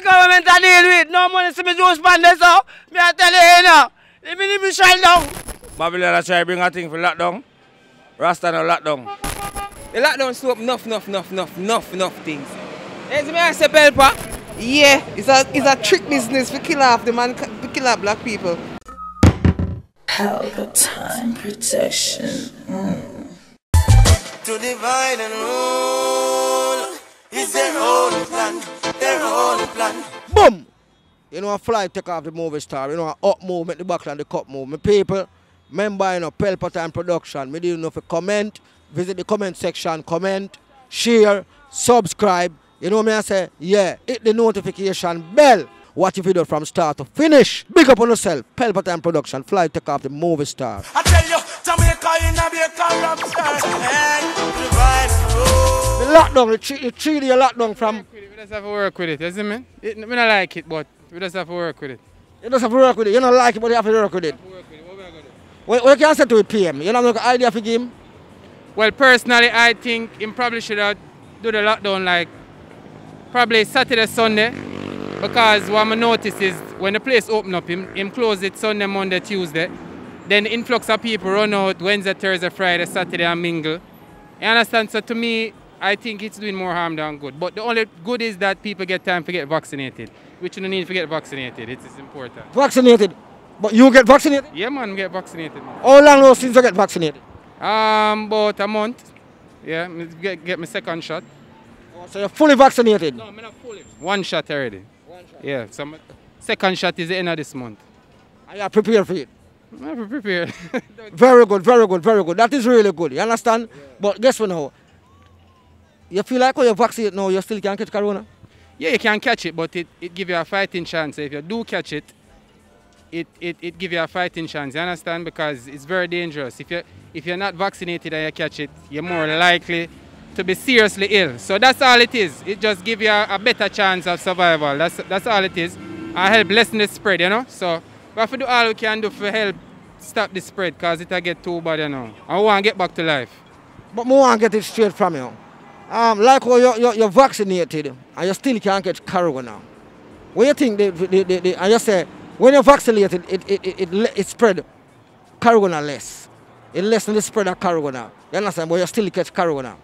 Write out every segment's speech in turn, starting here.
the government I deal with. No money to me juice pan this so. Me I tell you here now. Let me leave me shine down. Babylon I try bring a thing for lockdown. Rasta no lockdown. The lockdown stop enough, enough, enough, enough, enough, enough things. Yes, me I say, Pelpa. Yeah, it's a it's a trick business for kill off the man, for kill off black people. Pelpa Time protection. Mm. To divide and rule is their own plan, their own plan. Boom! You know, a fly take off the movie star. You know, a up movement, the back and the cup movement. People, remember, you know, Pelpa Time production. Me didn't know if you comment, visit the comment section, comment, share, subscribe. You know me I say? Yeah, hit the notification bell. Watch the video from start to finish. Big up on yourself. Pelpa Time production. Fly take off the movie star. I tell you, Jamaica in a be a corrupt star. And to divide and rule. The lockdown, three, the three day lockdown from. We just have to work with it, you see me? It, we don't like it, but we just have to work with it. You just have to work with it. You don't like it, but you have to work with it. What we are gonna do? What, can say to it, PM? You don't have no idea for him? Well, personally, I think him probably should have do the lockdown like probably Saturday, Sunday, because what I notice is when the place open up, him, him close it Sunday, Monday, Tuesday, then the influx of people run out Wednesday, Thursday, Friday, Saturday and mingle. You understand? So to me, I think it's doing more harm than good. But the only good is that people get time to get vaccinated, which you don't need to get vaccinated. It is important. Vaccinated. But you get vaccinated? Yeah, man, get vaccinated. Man. How long now since you get vaccinated? Um, about a month. Yeah, get, get my second shot. So you're fully vaccinated? No, I'm not fully. One shot already. One shot. Yeah, so my second shot is the end of this month. Are you prepared for it? I'm prepared. Very good, very good, very good. That is really good. You understand? But guess what now? You feel like when you're vaccinated now, you still can't catch corona? yeah, you can catch it, but it, it give you a fighting chance. If you do catch it, it, it, it give you a fighting chance. You understand? Because it's very dangerous. If you if you're not vaccinated and you catch it, you're more likely to be seriously ill. So that's all it is. It just give you a, a better chance of survival. That's that's all it is. I help lessen the spread, you know. So we have to do all we can do for help stop the spread because it'll get too bad, you know. I want to get back to life. But I want to get it straight from you. Um, like how you're, you're, you're vaccinated and you still can't get corona. What do you think? They, they, they, they, and you say, when you're vaccinated, it, it, it, it, it spread corona less. It lessen the spread of corona. You understand? But you still catch corona.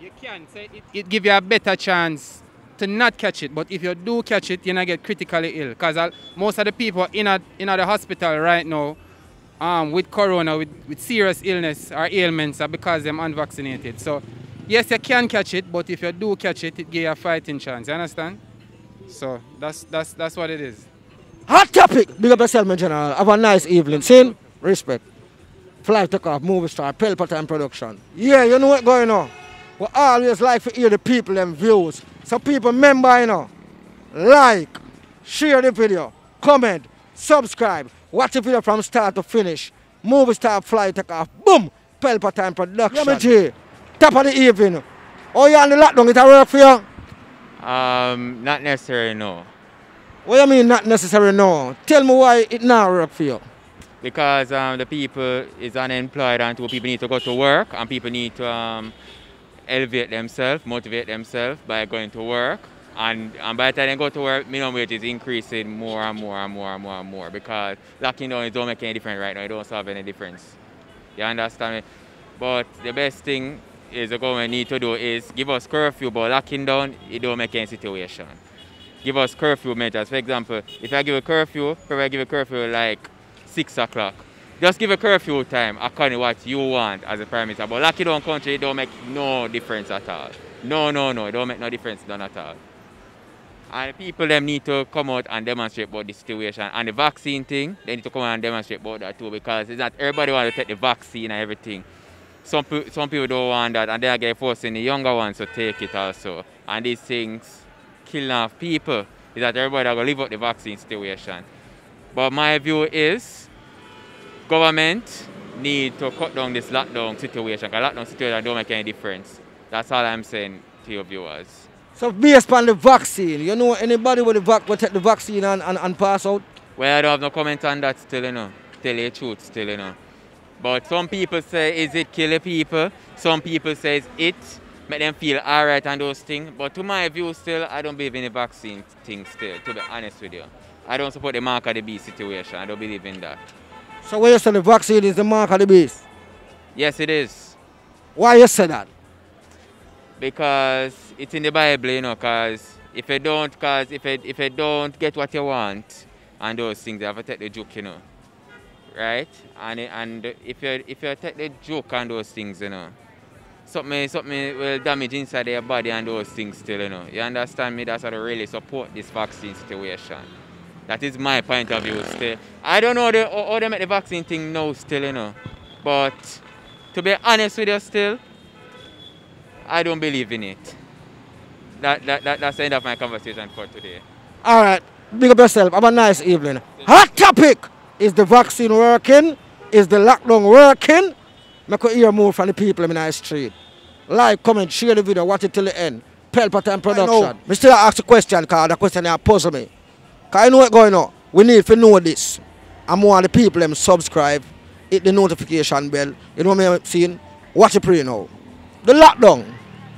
You can say it, it give you a better chance to not catch it, but if you do catch it, you're not get critically ill. Because most of the people in a, in a the hospital right now um, with corona, with, with serious illness or ailments, are because they're unvaccinated. So, yes, you can catch it, but if you do catch it, it gives you a fighting chance. You understand? So, that's, that's, that's what it is. Hot topic. Big up yourself, my general. Have a nice evening. Sin, respect. Fly take off, movie star, Pelpa Time production. Yeah, you know what going on. We always like to hear the people and views. So people remember, you know, like, share the video, comment, subscribe, watch the video from start to finish. Movie star fly take off, boom, Pelpa Time production. Yeah, me G. Top of the evening. Oh, you on the lockdown, it a work for you? Um, not necessarily, no. What do you mean not necessary no? Tell me why it not work for you. Because um, the people is unemployed and people need to go to work and people need to um, elevate themselves, motivate themselves by going to work. And, and by the time they go to work, minimum wage is increasing more and more and more and more and more because locking down it don't make any difference right now. It don't solve any difference. You understand me? But the best thing is the government need to do is give us curfew, but locking down, it don't make any situation. Give us curfew measures. For example, if I give a curfew, probably give a curfew like 6 o'clock. Just give a curfew time according to what you want as a prime minister. But locking down country, it don't make no difference at all. No, no, no, it don't make no difference done at all. And people them need to come out and demonstrate about the situation. And the vaccine thing, they need to come out and demonstrate about that too because it's not everybody want to take the vaccine and everything. Some, some people don't want that and they are getting forcing the younger ones to take it also. And these things killing off people is that everybody are going to live up the vaccine situation. But my view is government need to cut down this lockdown situation because lockdown situation don't make any difference. That's all I'm saying to your viewers. So based on the vaccine, you know anybody with the vac will take the vaccine and, and, and pass out? Well, I don't have no comment on that still, you know. Tell you the truth still, you know. But some people say, is it killing people? Some people say it make them feel alright and those things. But to my view still, I don't believe in the vaccine thing still, to be honest with you. I don't support the mark of the beast situation. I don't believe in that. So when you say the vaccine is the mark of the beast, Yes, it is. why you say that? Because it's in the Bible, you know, because if you don't, cause if you, if you don't get what you want and those things, you have to take the joke, you know. Right? And and if you if you take the joke and those things, you know, something something will damage inside your body and those things still, you know. You understand me? That's how to really support this vaccine situation. That is my point of view still. I don't know the, how they make the vaccine thing now still, you know. But to be honest with you still, I don't believe in it. That, that, that, that's the end of my conversation for today. All right, big up yourself. Have a nice evening. Hot topic: Is the vaccine working? Is the lockdown working? Make could hear more from the people in the street. Like, comment, share the video, watch it till the end. Pelpa Time Production. Me still ask a question, because the question here puzzle me. Because I know what's going on. We need to know this. And more of the people them subscribe, hit the notification bell. You know what I'm saying? Watch it pray now. The lockdown.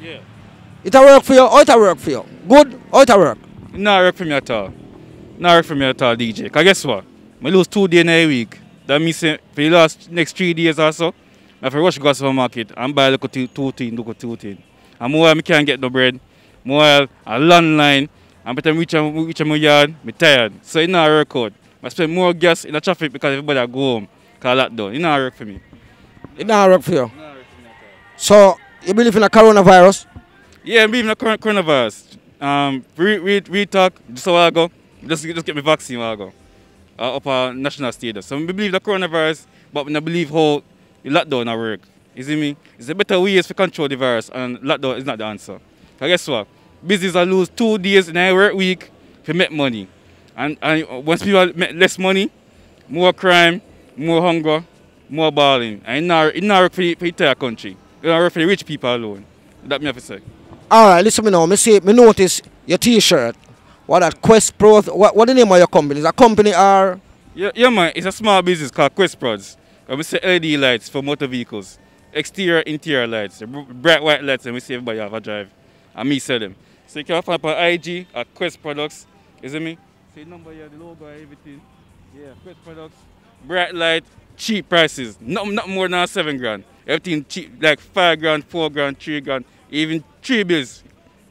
Yeah. It a work for you, or it a work for you? Good, or it a work? Not work for me at all. Not work for me at all, DJ. Cause guess what? I lose two days in a week. That means for the last next three days or so, I have to rush go to the supermarket and buy little two, two things, little two things. And more I can't get no bread. More I landline. And by the time I reach, a- reach my yard, I'm tired. So it not work out. I spend more gas in the traffic because everybody a go home. Cause lockdown. It not work for me. It not work for you. So, you believe in a coronavirus? Yeah, I'm believing the current coronavirus. Um, we, we, we talk just a while ago. Just, just get my vaccine a while ago. Uh, a national status. So we believe the coronavirus, but we don't believe how lockdown will work. You see me? It's a better ways to control the virus, and lockdown is not the answer. So guess what? Business will lose two days in a work week to make money. And, and once people make less money, more crime, more hunger, more balling. And it not, it not work for the, for the entire country. It not work for the rich people alone. That me have to say. All right, listen me now. Me see, me notice your T-shirt. What that Quest Pro? What, what the name of your company? Is a company or? Yeah, yeah, man. It's a small business called Quest Prods. And we sell LED lights for motor vehicles. Exterior, interior lights. Bright white lights, and we see everybody have a drive. And me sell them. So you can find on IG at Quest Products. Is it me? See number here, the logo, everything. Yeah, Quest Products. Bright light, cheap prices. Not, not more than seven grand. Everything cheap, like five grand, four grand, three grand, even three bills.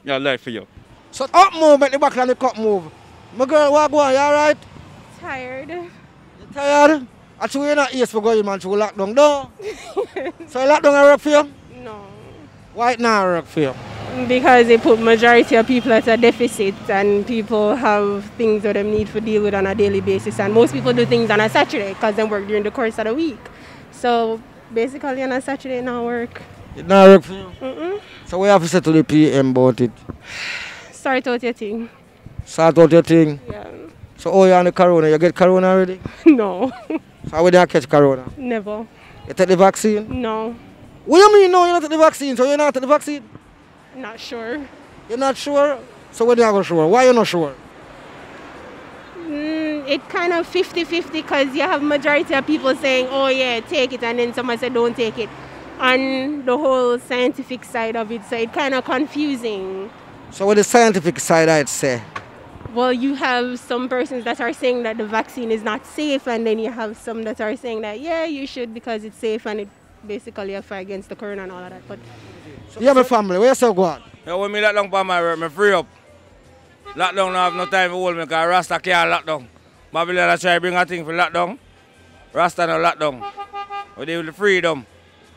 Yeah, light for you. So up move, make the back and the cup move. My girl, what go on? You alright? Tired. You tired? Actually, you're not east for going, man. Through lockdown, no. so lockdown a work for you? No. Why it not work for you? Because they put majority of people at a deficit and people have things that they need to deal with on a daily basis. And most people do things on a Saturday because they work during the course of the week. So basically on a Saturday it not work. It not work for you. Mm-mm. So we have to to the PM about it. Start out your thing. Sort out your thing. Yeah. So oh you on the corona? You get corona already? no. So how we don't catch corona? Never. You take the vaccine? No. What do you mean no, you not take the vaccine? So you're not take the vaccine? Not sure. You're not sure? So when you not sure? Why you not sure? Mm, it kind of 50-50 because you have majority of people saying, oh yeah, take it, and then someone said don't take it. On the whole scientific side of it, so it kind of confusing. So what the scientific side I'd say? Well, you have some persons that are saying that the vaccine is not safe, and then you have some that are saying that yeah, you should because it's safe and it basically a fight against the corona and all of that. But You have a family, where you say go on? Yeah, when me lock down for my work, me free up. Lockdown I have no time to hold me because Rasta can't lock down. Babylon I try bring a thing for lockdown. Rasta no lockdown. We deal with the freedom.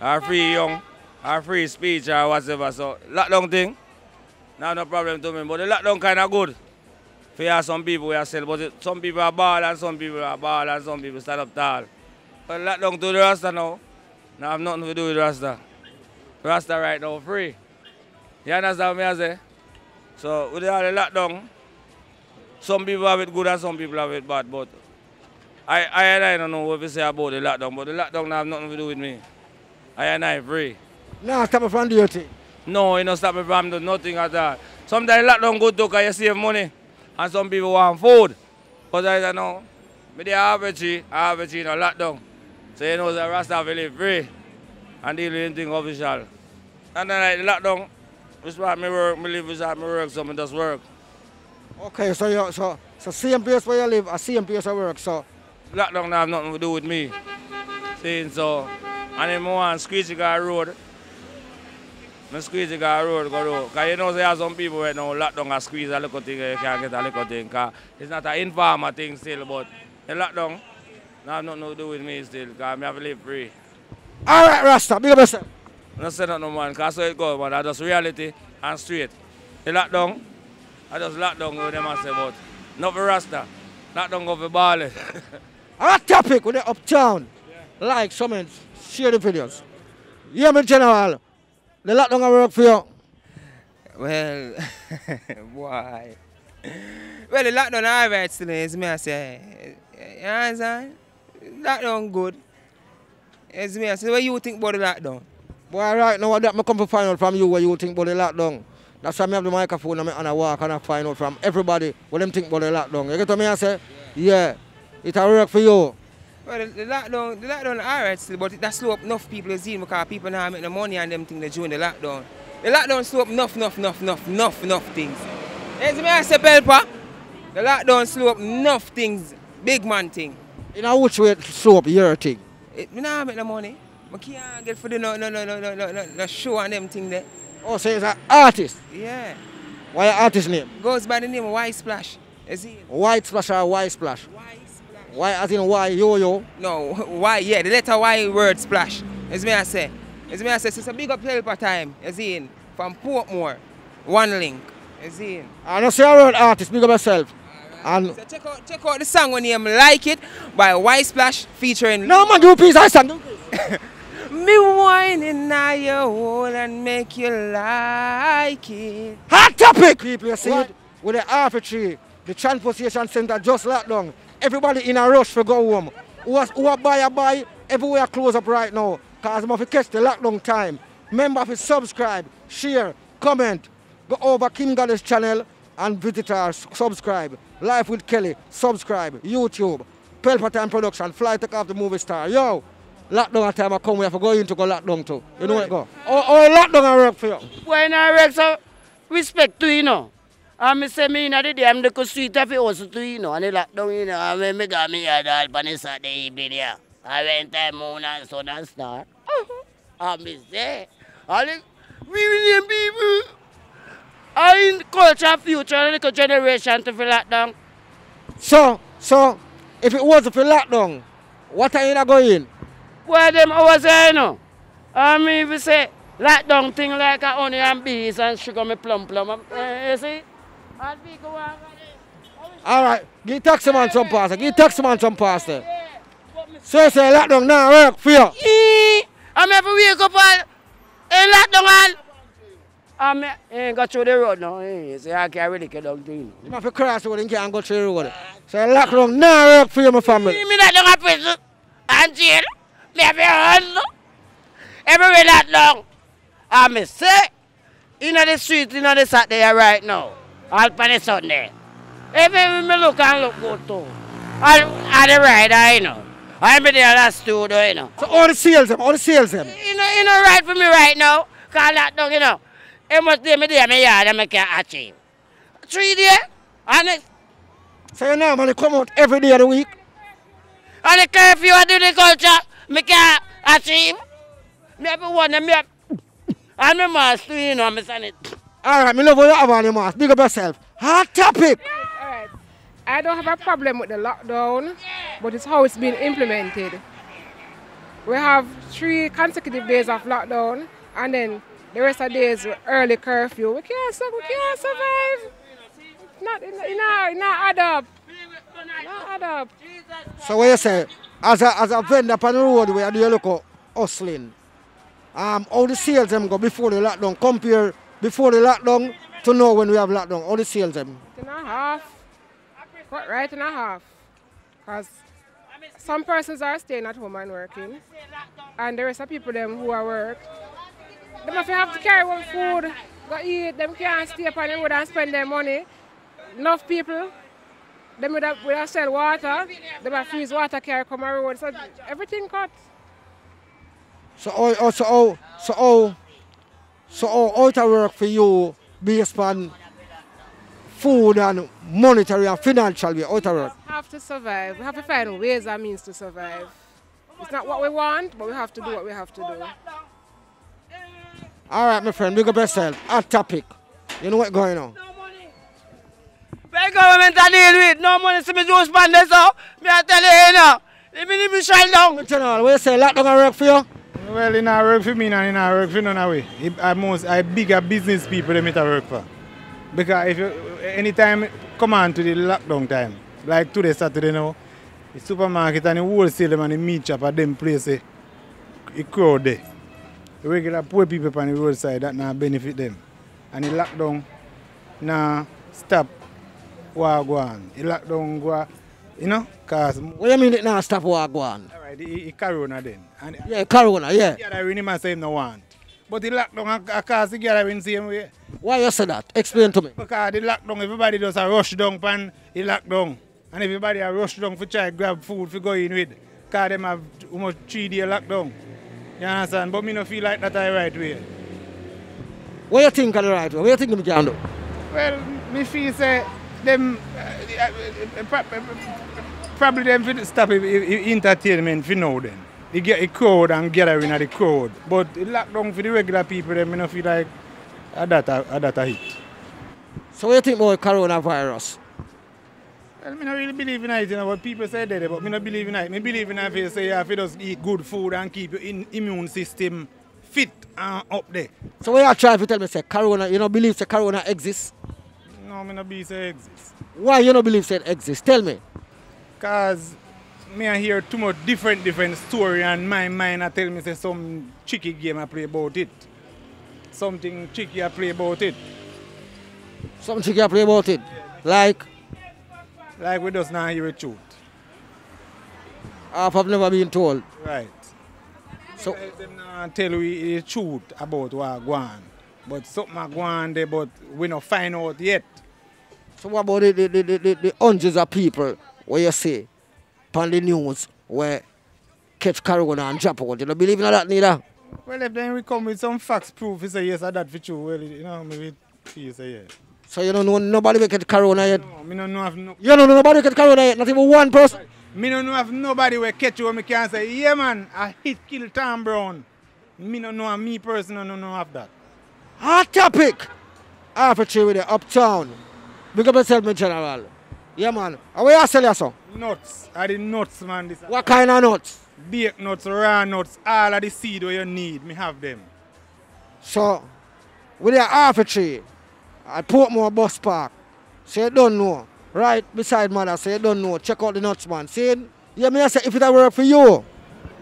Or free young. Or free speech or whatever. So lockdown thing, now no problem to me. But the lockdown kind of good. For you some people we sell, but some people are ball and some people are ball and some people stand up tall. But lockdown to the Rasta now, now I have nothing to do with Rasta. Rasta right now free. You understand what I say? So with all the lockdown, some people have it good and some people have it bad, but I, I and I don't know what to say about the lockdown, but the lockdown have nothing to do with me. I and I free. No, stop me from duty. No, it don't stop me from doing nothing at all. Sometimes lockdown good too because you save money and some people want food. But I don't know. Me the average, average in a lockdown. So you know the Rasta will live free and deal with anything official. And then like the lockdown, Which part me work, me live, part me work, so me just work. Okay, so you so so same place where you live, a same place you work. So Lockdown have nothing to do with me. Saying so, and then more on Squeezy Guy Road. Me Squeezy Guy Road go do. Cause you know there are some people right now lockdown and squeeze a little thing, you can't get a little thing. Cause it's not an informal thing still, but the lockdown have nothing to do with me still. Cause me have to live free. all right, Rasta, big up yourself. I don't say nothing, man, because so it goes, man. That's just reality and straight. The lockdown, I just lockdown with them and say, but not for Rasta. Lockdown go for balling. Hot topic with the uptown. Like, comment, share the videos. Yeah, me general. The lockdown I work for you. Well, why? Well, the lockdown all right still is me I say. You understand? Lockdown good. It's me I say, what you think about the lockdown? Boy, right now, that me come to find out from you what you think about the lockdown. That's why I have the microphone and, me, and I walk and I find out from everybody what them think about the lockdown. You get what me I say? Yeah. It will work for you. Well, the, lockdown, the lockdown all right still, but that slow up enough people is in because people now make the money and them thing they during the lockdown. The lockdown slow up enough, enough, enough, enough, enough, enough things. As me I say, Pelpa, the lockdown slow up enough things, big man thing. In a which way it slow up your thing? It, me now make the money. I can't get for the no, no, no, no, no, no, no, no show and them thing there. Oh, so it's an artist. Yeah. Why your artist name? Goes by the name White Splash. Is he? White splash or white splash? Why as in why yo yo? No, why? Yeah, the letter Y word splash. As me I say. As me I say, it's a big up helper time. Is in? From Portmore. One link. Is in? I know say a word artist, big up yourself. And So check out, check out the song when you like it by White Splash featuring. No man, do a piece I song. Me whining now your hole and make you like it. Hot topic! People, you see it with the Half Way Tree, the transportation center just locked down. Everybody in a rush for go home. Who was who are buy a buy, everywhere close up right now. Cause I'm to catch the lockdown time. Remember to subscribe, share, comment. Go over King Goddess channel and visit our subscribe. Life with Kelly, subscribe, YouTube. Pelpa Time Production, fly take off the movie star. Yo, lockdown time I come, we have to go in to go lockdown too. You know what it go? Oh, oh, lockdown I work for you. When I work so respect to you know. And me say me in the day I'm the street of it also to you know. And the lockdown you know. And when me got me here all on the Saturday evening yeah. I went time moon and sun and star. And me say, all the we William people are in culture future and little generation to feel lockdown. So, so, if it wasn't for lockdown, what are you not going? Where them hours there, you know? I mean, if you say lockdown thing like a honey and bees and sugar me plum plum, um, eh, you see? And we go on. All right, give taxi man some pasta. Give taxi man some pasta. So say lockdown now work for you. Eh, I'm ever wake up and in lockdown and I'm ain't got through the road now. Eh, so I can't really get down to you. You have to cross the road and can't go through the road. So lockdown now work for you, my family. Me not down a prison and jail. Me have a hustle. Everywhere that long. And me say, in the street, in the Saturday right now, all on the Sunday. Even me look and look good too. And, and the rider, you know. I'm there at studio, you know. So all the sales them, all the sales them. You know, you know right for me right now. Cause that dog, you know. It must be me there, me yard, and me can achieve. Three days, and it, So you normally come out every day of the week. and the curfew I do the culture, me can achieve. Me have one, and me and me must, you know, me send it. All right, me love what you have on your mask. Big up yourself. Hot topic. Alright. I don't have a problem with the lockdown, but it's how it's been implemented. We have three consecutive days of lockdown, and then the rest of the days early curfew. We can't, we can't survive. It's not, it not, it not, add up. Not add up. So what you say, as a, as a vendor on the road where do you look at hustling? Um, how the sales them go before the lockdown? Compare before the lockdown to know when we have lockdown. How the sales them? and a half. Cut right and a half. Because some persons are staying at home and working. And the rest of people them who are work. Them have to have to carry one food, go eat, them can't stay up on the road and spend their money. Enough people, them would have, would have sell water, them have freeze water carry come on road. So everything cut. So oh, so how, so how, So all how it work for you based on food and monetary and financial way? How it a work? have to survive. We have to find ways and means to survive. It's not what we want, but we have to do what we have to do. All right, my friend, big up yourself. Hot topic. You know what going on? Where government a deal with? No money to me juice man there, so me I tell you, you know. Let me leave me shine down. General, what you say? Lockdown a work for you? Well, it not work for me and it not work for none away. I most I bigger business people them it a work for. Because if you anytime come on to the lockdown time, like today Saturday now, the supermarket and the wholesale and the meat shop at them place eh, it crowd there. The regular poor people on the roadside that not benefit them. And the lockdown now stop go on. The lockdown go you know, cause What you mean it now stop war go on? Alright, it, it corona then. And uh, Yeah, corona, uh, yeah. Yeah, that really man say him no want. But the lockdown a, uh, a cause the gathering same way. Why you say that? Explain to me. Because the lockdown, everybody does a rush down pan the lockdown. And everybody a rush down for try grab food for go in with. Because them have almost three day lockdown. You understand? But me no feel like that I right way. What you think of the right way? What you think we can do? Well, me feel say them uh, uh, uh, pro- probably them fit stop if, if, if entertainment for now then. You get a crowd and gathering at the crowd. But the lockdown for the regular people, them me no feel like a that a, a that a hit. So what you think about coronavirus? Well, me not really believe in it, you know, what people say that, but me not believe in it. Me believe in it if you say you have to just eat good food and keep your in, immune system fit and up there. So what you try to tell me say corona, you don't believe say corona exists? No, me not believe say exist. Why you don't believe say it exists? Tell me. Cause me I hear too much different different story and my mind I tell me say some tricky game I play about it. Something tricky I play about it. Something you I play about it. Like Like we just not hear the truth. half have never been told. Right. So them not tell we the truth about what go on. But something a go on there but we not find out yet. So what about the, the, the, the, the hundreds of people where you see on the news where catch corona and drop out? You don't believe in that neither? Well, if then we come with some facts proof, you say yes, or that for true. Well, you know, maybe you say yeah. So you don't know nobody will catch corona yet? No, me don't know if no. You don't know nobody catch corona yet? Not even one person? Me don't know if nobody will catch you. Me can say, yeah, man, I hit kill Tom Brown. Me don't know, me personally don't know of that. Hot topic. A tree with the uptown. Big up yourself, my general. Yeah, man. And where you sell your son? Nuts. Are the nuts, man. This What kind of nuts? Baked nuts, raw nuts, all of the seed where you need, me have them. So, with the Half Way Tree, I Portmore Bus Park. So you don't know. Right beside mother, so you don't know. Check out the nuts, man. See? Yeah, me I say if it a work for you.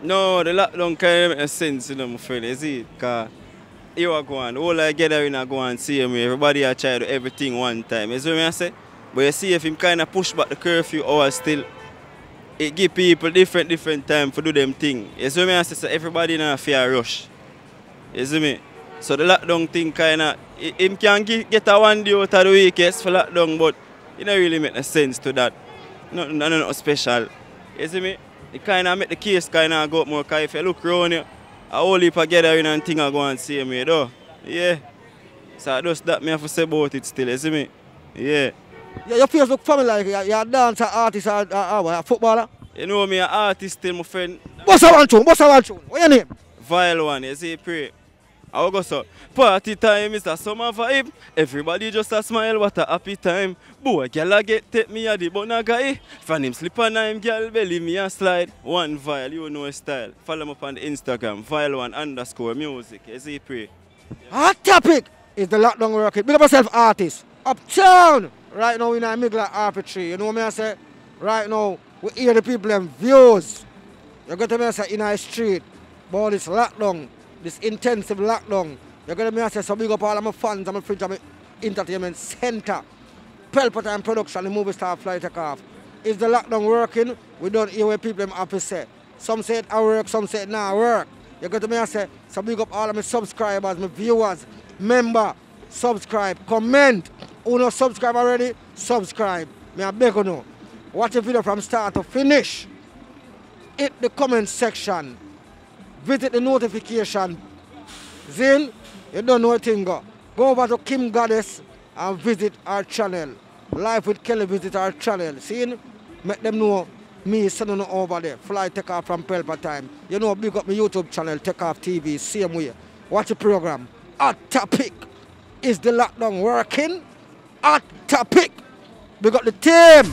No, the lockdown kind of make sense, you know, my friend, you see? Because you are going, all I get in go and see me. Everybody a try to do everything one time. You see what I say? But you see if him kind of push back the curfew hours still, it give people different different time to do them thing. You see I say? So everybody in a fear rush. You see me? So the lockdown thing kind of, him can get, get a one day out of the week, yes, for lockdown, but it don't really make no sense to that. Nothing, nothing, nothing special. You see me? It kind of make the case kind of go up more, because if you look around you, a whole heap of gathering and thing are going same way, though. Yeah. So just that me have to say about it still, you see me? Yeah. Yeah, your Facebook family like you're, you're a dancer, artist, or, or, or a footballer. You know me, an artist still, my friend. Boss a one tune, boss a one tune. What your name? Vile one, you see, pray. I will go so. Party time is a summer vibe. Everybody just a smile, what a happy time. Boy, girl a get take me a the bona guy. Fan him slip on him, girl belly me a slide. One vile, you know style. Follow me up on Instagram, vile one underscore music. See, pray. Hot topic is the lockdown rocket. Big up yourself, artist. Uptown. Right now, we in the middle arbitrary. You know what I say? Right now, we hear the people and views. You got to me say in our street, about this lockdown, this intensive lockdown. You got to me say, so big up all of my fans and my friends my entertainment center. Pelpa Time Production, the movie star fly take off. Is the lockdown working? We don't hear what people are say. Some say it a work, some say it not work. You got to me say, so big up all of my subscribers, my viewers, member, subscribe, comment. Who not subscribe already? Subscribe. Me I beg you know. Watch the video from start to finish. Hit the comment section. Visit the notification. Then You don't know a thing go. Go over to Kim Goddess and visit our channel. Life with Kelly visit our channel. See? Make them know me sending over there. Fly take off from Pelpa time. You know, big up my YouTube channel, Take Off TV, same way. Watch the program. Hot topic. Is the lockdown working? Hot topic. We got the team.